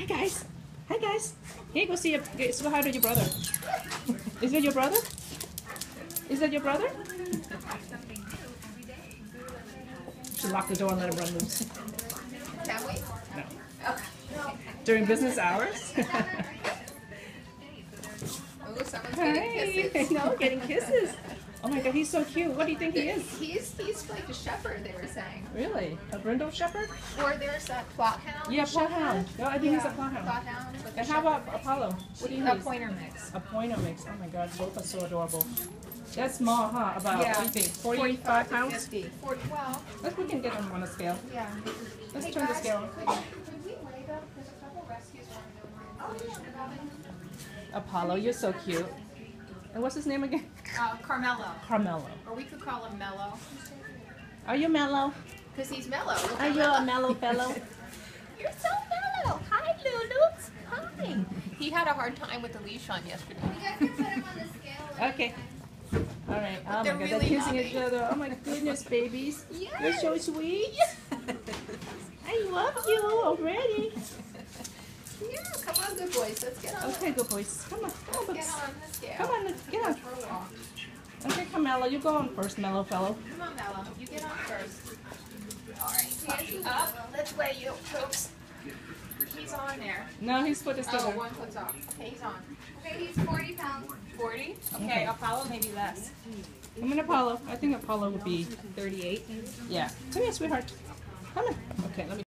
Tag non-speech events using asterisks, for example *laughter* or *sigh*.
Hi guys. Hi guys. Hey, go see your, say hi to your brother. Is that your brother? Is that your brother? Should lock the door and let him run loose. Can we? No. During business hours? *laughs* Oh, someone's getting Hey, kisses. *laughs* no, getting kisses. Oh my god, he's so cute. What do you think he is? He's he's like a shepherd. They were saying, Really? A brindle shepherd? or there's that Plott hound. Yeah, Plott hound. No, I think he's a Yeah, Plott hound. Plothound And a how about Apollo? What do you a need? pointer mix? A pointer mix. Oh my god, both are so adorable. That's small, huh? About, Yeah. what do you think, 45 to pounds? 50. 40, well, Let's, we can get them on a scale. yeah. Let's Hey, turn the scale. Could, could we weigh them? There's a couple rescues running over. Apollo, you're so cute. And what's his name again? Uh, Carmello, Carmello. or we could call him Mellow, Are you mellow? because he's mellow. Look Are how you a mellow fellow? *laughs* You're so mellow. Hi, Lulu. Hi. He had a hard time with the leash on yesterday. You guys can put them on the scale. Okay. All right. Oh my they're god, they're really kissing each loving. other. Oh my goodness, babies. You're so Yes. sweet. *laughs* I love you already. On, good boys. Let's get on. Okay, good boys. Come on. Come on, Let's get books. on the scale. Come on, let's get on. For a walk. Okay, Carmello, you go on first, mellow fellow. Come on, Mellow. You get on first. All right. Hands up. Let's weigh you, folks. He's on there. No, his oh, foot is still Oh, one foot's off. Okay, he's on. Okay, he's 40 pounds. 40? Okay. Okay, Apollo maybe less. I'm in Apollo. I think Apollo would be, 38. yeah. Come here, sweetheart. Come on. Okay, let me.